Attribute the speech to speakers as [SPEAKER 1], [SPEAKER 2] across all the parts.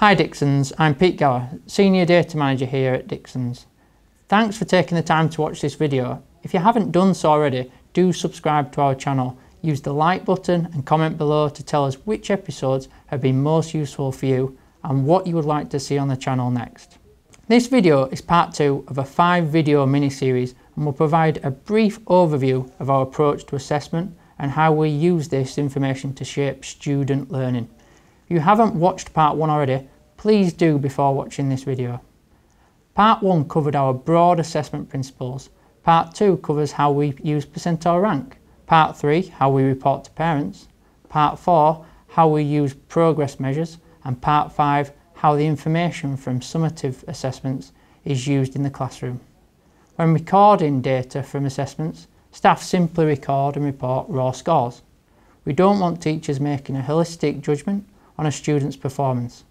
[SPEAKER 1] Hi Dixons, I'm Pete Gower, Senior Data Manager here at Dixons. Thanks for taking the time to watch this video. If you haven't done so already, do subscribe to our channel. Use the like button and comment below to tell us which episodes have been most useful for you and what you would like to see on the channel next. This video is part two of a five video mini-series and will provide a brief overview of our approach to assessment and how we use this information to shape student learning. If you haven't watched part one already, please do before watching this video. Part one covered our broad assessment principles. Part two covers how we use percentile rank. Part three, how we report to parents. Part four, how we use progress measures. And part five, how the information from summative assessments is used in the classroom. When recording data from assessments, staff simply record and report raw scores. We don't want teachers making a holistic judgment on a student's performance.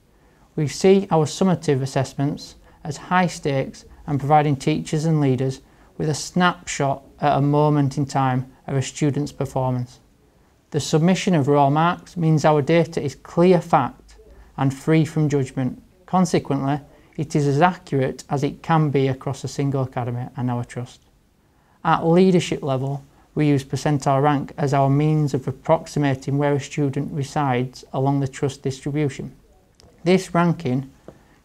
[SPEAKER 1] We see our summative assessments as high stakes and providing teachers and leaders with a snapshot at a moment in time of a student's performance. The submission of raw marks means our data is clear fact and free from judgment. Consequently, it is as accurate as it can be across a single academy and our trust. At leadership level, we use percentile rank as our means of approximating where a student resides along the trust distribution. This ranking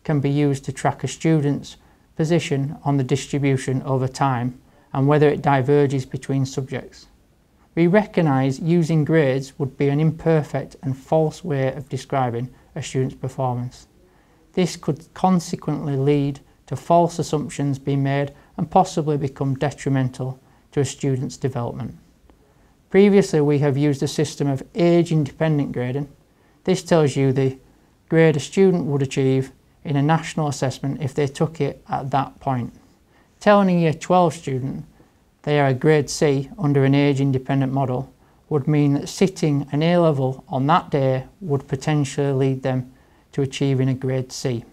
[SPEAKER 1] can be used to track a student's position on the distribution over time and whether it diverges between subjects. We recognise using grades would be an imperfect and false way of describing a student's performance. This could consequently lead to false assumptions being made and possibly become detrimental to a student's development. Previously we have used a system of age independent grading. This tells you the grade a student would achieve in a national assessment if they took it at that point. Telling a year 12 student they are a grade C under an age independent model would mean that sitting an A level on that day would potentially lead them to achieving a grade C.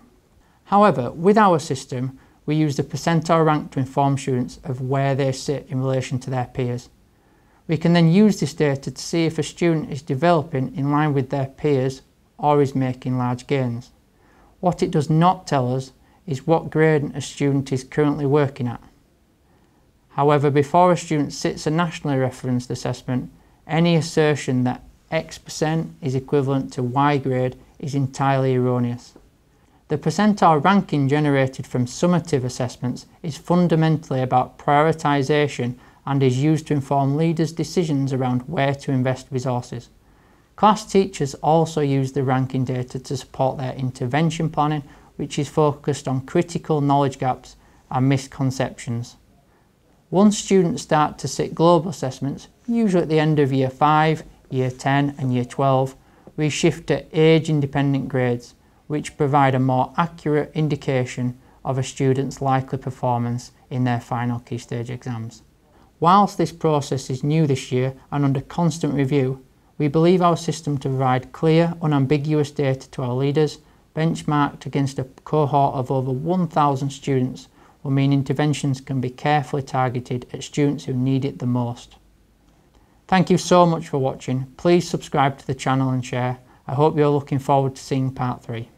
[SPEAKER 1] However, with our system, we use the percentile rank to inform students of where they sit in relation to their peers. We can then use this data to see if a student is developing in line with their peers or is making large gains. What it does not tell us is what grade a student is currently working at. However, before a student sits a nationally referenced assessment, any assertion that X percent is equivalent to Y grade is entirely erroneous. The percentile ranking generated from summative assessments is fundamentally about prioritisation and is used to inform leaders' decisions around where to invest resources. Class teachers also use the ranking data to support their intervention planning, which is focused on critical knowledge gaps and misconceptions. Once students start to sit global assessments, usually at the end of year 5, year 10 and year 12, we shift to age-independent grades, which provide a more accurate indication of a student's likely performance in their final key stage exams. Whilst this process is new this year and under constant review, we believe our system to provide clear, unambiguous data to our leaders, benchmarked against a cohort of over 1,000 students will mean interventions can be carefully targeted at students who need it the most. Thank you so much for watching. Please subscribe to the channel and share. I hope you're looking forward to seeing part 3.